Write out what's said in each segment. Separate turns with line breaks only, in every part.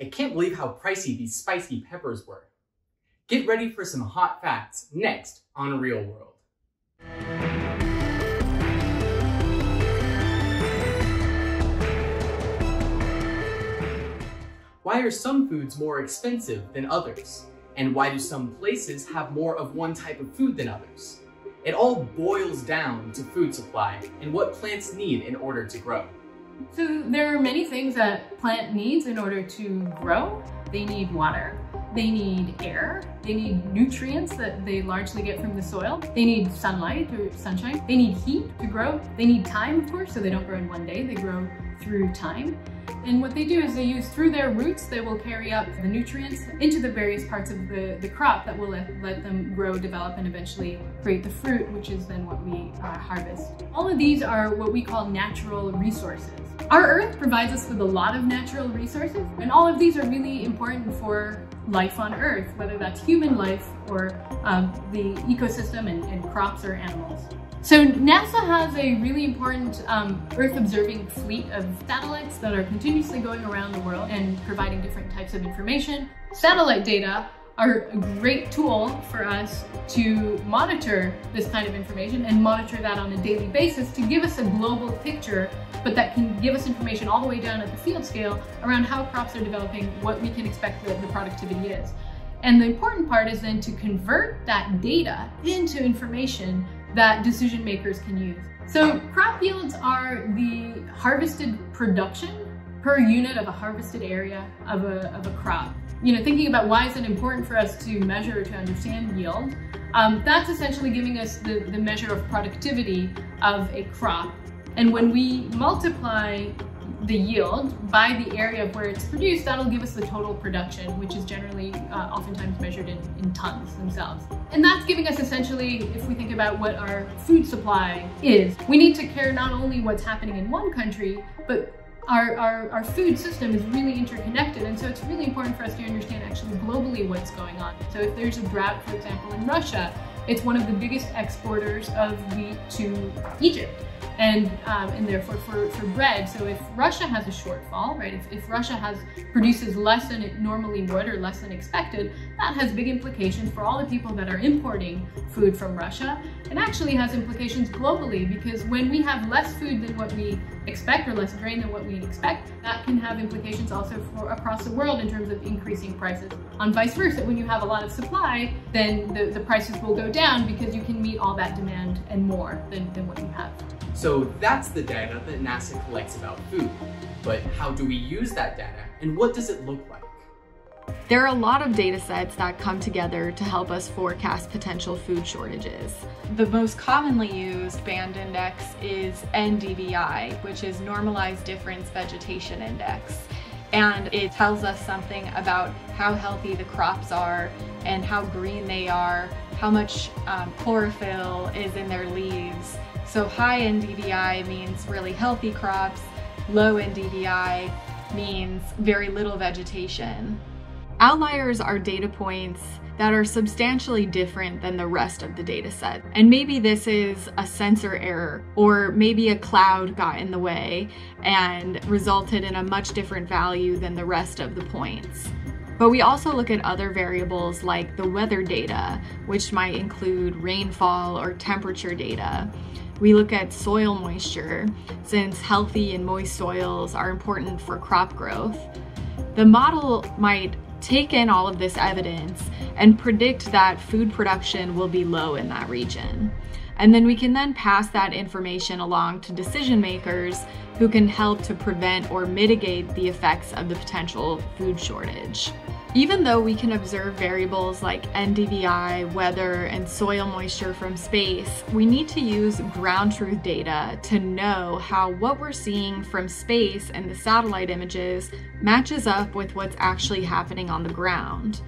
I can't believe how pricey these spicy peppers were. Get ready for some hot facts next on Real World. Why are some foods more expensive than others? And why do some places have more of one type of food than others? It all boils down to food supply and what plants need in order to grow.
So there are many things that plant needs in order to grow. They need water, they need air, they need nutrients that they largely get from the soil, they need sunlight or sunshine, they need heat to grow, they need time of course, so they don't grow in one day, they grow through time. And what they do is they use through their roots, they will carry up the nutrients into the various parts of the, the crop that will let, let them grow, develop, and eventually create the fruit, which is then what we uh, harvest. All of these are what we call natural resources. Our earth provides us with a lot of natural resources, and all of these are really important for life on earth, whether that's human life or um, the ecosystem and, and crops or animals. So NASA has a really important um, Earth observing fleet of satellites that are continuously going around the world and providing different types of information. Satellite data are a great tool for us to monitor this kind of information and monitor that on a daily basis to give us a global picture, but that can give us information all the way down at the field scale around how crops are developing, what we can expect the, the productivity is. And the important part is then to convert that data into information that decision makers can use. So crop yields are the harvested production per unit of a harvested area of a, of a crop. You know, thinking about why is it important for us to measure to understand yield, um, that's essentially giving us the, the measure of productivity of a crop. And when we multiply the yield by the area of where it's produced, that'll give us the total production, which is generally uh, oftentimes measured in, in tons themselves. And that's giving us essentially, if we think about what our food supply is, we need to care not only what's happening in one country, but our, our, our, food system is really interconnected and so it's really important for us to understand actually globally what's going on. So if there's a drought, for example, in Russia, it's one of the biggest exporters of wheat to Egypt and um, and therefore for, for bread. So if Russia has a shortfall, right, if, if Russia has produces less than it normally would or less than expected, that has big implications for all the people that are importing food from Russia. It actually has implications globally because when we have less food than what we expect or less grain than what we expect, that can have implications also for across the world in terms of increasing prices. On vice versa, when you have a lot of supply, then the, the prices will go down because you can meet all that demand and more than, than what you have.
So that's the data that NASA collects about food. But how do we use that data and what does it look like?
There are a lot of data sets that come together to help us forecast potential food shortages. The most commonly used band index is NDVI, which is Normalized Difference Vegetation Index. And it tells us something about how healthy the crops are and how green they are, how much um, chlorophyll is in their leaves, so high NDVI means really healthy crops, low NDVI means very little vegetation. Outliers are data points that are substantially different than the rest of the data set. And maybe this is a sensor error, or maybe a cloud got in the way and resulted in a much different value than the rest of the points. But we also look at other variables like the weather data, which might include rainfall or temperature data. We look at soil moisture, since healthy and moist soils are important for crop growth. The model might take in all of this evidence and predict that food production will be low in that region. And then we can then pass that information along to decision makers who can help to prevent or mitigate the effects of the potential food shortage. Even though we can observe variables like NDVI, weather, and soil moisture from space, we need to use ground truth data to know how what we're seeing from space and the satellite images matches up with what's actually happening on the ground.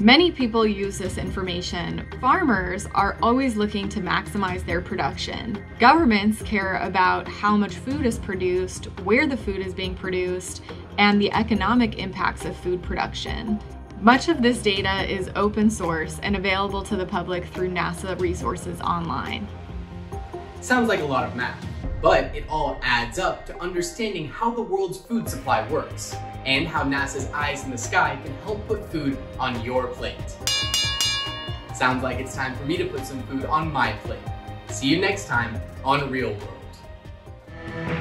Many people use this information. Farmers are always looking to maximize their production. Governments care about how much food is produced, where the food is being produced, and the economic impacts of food production. Much of this data is open source and available to the public through NASA resources online.
Sounds like a lot of math. But it all adds up to understanding how the world's food supply works, and how NASA's eyes in the sky can help put food on your plate. Sounds like it's time for me to put some food on my plate. See you next time on Real World.